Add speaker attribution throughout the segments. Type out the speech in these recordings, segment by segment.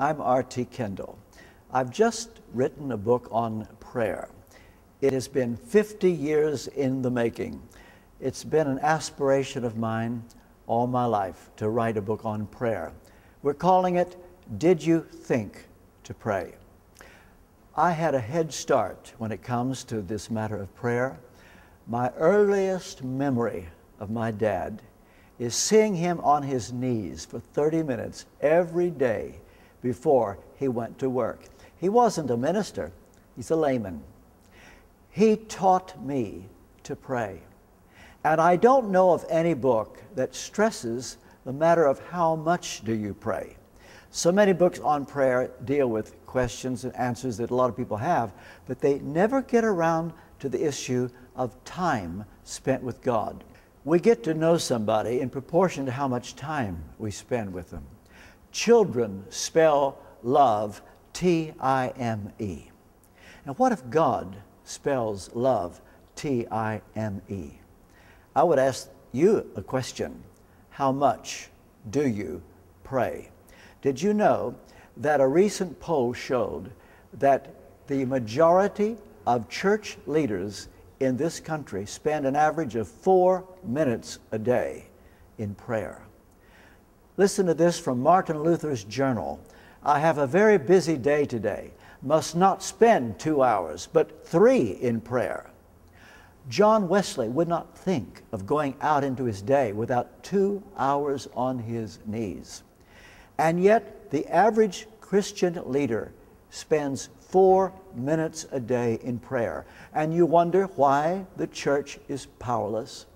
Speaker 1: I'm R.T. Kendall. I've just written a book on prayer. It has been 50 years in the making. It's been an aspiration of mine all my life to write a book on prayer. We're calling it Did You Think to Pray? I had a head start when it comes to this matter of prayer. My earliest memory of my dad is seeing him on his knees for 30 minutes every day before he went to work. He wasn't a minister, he's a layman. He taught me to pray. And I don't know of any book that stresses the matter of how much do you pray. So many books on prayer deal with questions and answers that a lot of people have, but they never get around to the issue of time spent with God. We get to know somebody in proportion to how much time we spend with them. Children spell love T I M E. Now, what if God spells love T I M E? I would ask you a question How much do you pray? Did you know that a recent poll showed that the majority of church leaders in this country spend an average of four minutes a day in prayer? Listen to this from Martin Luther's journal. I have a very busy day today, must not spend two hours, but three in prayer. John Wesley would not think of going out into his day without two hours on his knees. And yet, the average Christian leader spends four minutes a day in prayer. And you wonder why the church is powerless.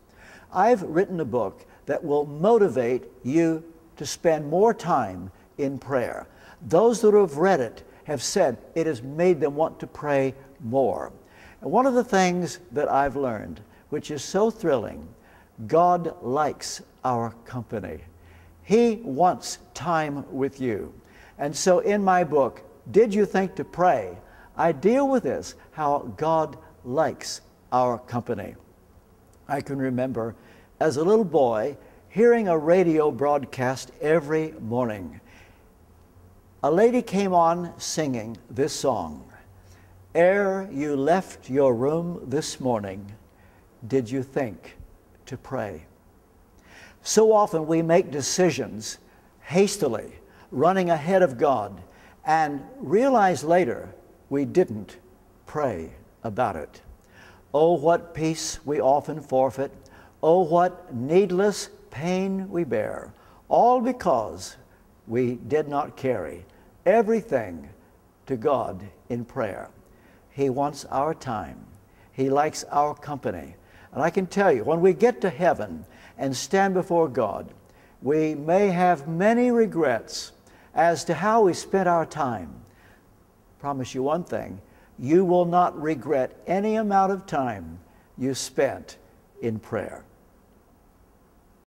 Speaker 1: I've written a book that will motivate you to spend more time in prayer. Those that have read it have said it has made them want to pray more. And one of the things that I've learned, which is so thrilling, God likes our company. He wants time with you. And so in my book, Did You Think to Pray? I deal with this, how God likes our company. I can remember as a little boy hearing a radio broadcast every morning. A lady came on singing this song Ere you left your room this morning, did you think to pray? So often we make decisions hastily, running ahead of God, and realize later we didn't pray about it. Oh, what peace we often forfeit. Oh, what needless pain we bear, all because we did not carry everything to God in prayer. He wants our time. He likes our company. And I can tell you, when we get to heaven and stand before God, we may have many regrets as to how we spent our time. I Promise you one thing you will not regret any amount of time you spent in prayer.